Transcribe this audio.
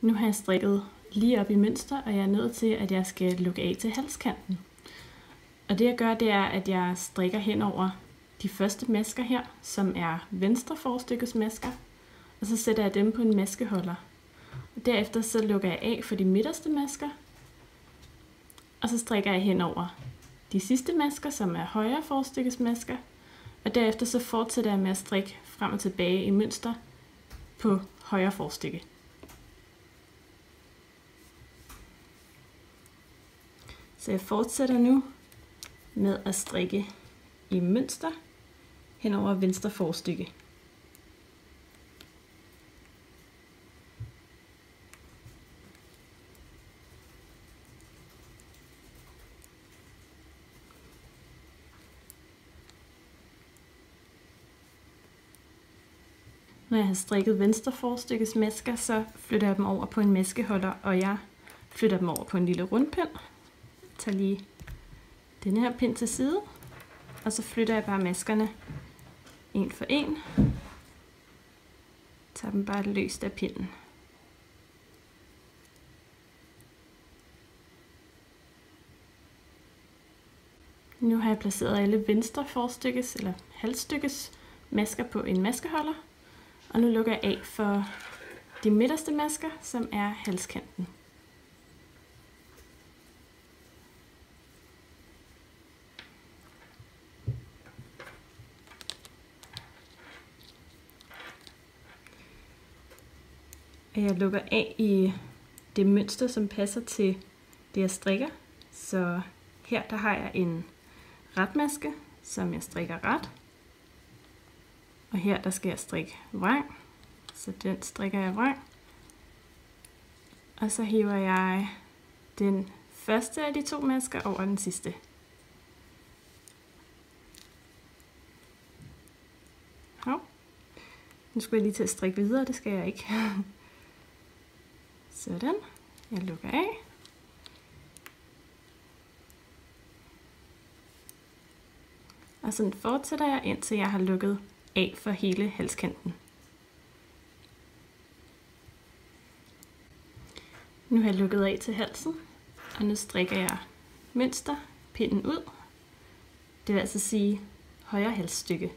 Nu har jeg strikket lige op i mønster, og jeg er nødt til, at jeg skal lukke af til halskanten. Og det jeg gør, det er, at jeg strikker hen over de første masker her, som er venstre forstykkes masker, og så sætter jeg dem på en maskeholder. Og derefter så lukker jeg af for de midterste masker, og så strikker jeg hen over de sidste masker, som er højre forstykkes masker, og derefter så fortsætter jeg med at strikke frem og tilbage i mønster på højre forstykke. Så jeg fortsætter nu med at strikke i mønster hen over venstre forstykke. Når jeg har strikket venstre forstykkes masker, så flytter jeg dem over på en maskeholder, og jeg flytter dem over på en lille rundpind. Tager lige den her pind til side, og så flytter jeg bare maskerne en for en. Tager dem bare løst af pinden. Nu har jeg placeret alle venstre forstykkes eller halvstykkes masker på en maskeholder. Og nu lukker jeg af for de midterste masker, som er halskanten. Jeg lukker af i det mønster, som passer til det, jeg strikker. Så her der har jeg en retmaske, som jeg strikker ret. Og her der skal jeg strikke vrang, så den strikker jeg vrang. Og så hiver jeg den første af de to masker over den sidste. Hov. Nu skulle jeg lige til at strikke videre, det skal jeg ikke. Sådan. Jeg lukker af. Og sådan fortsætter jeg, indtil jeg har lukket af for hele halskanten. Nu har jeg lukket af til halsen, og nu strikker jeg mønster pinden ud. Det vil altså sige højre halsstykke.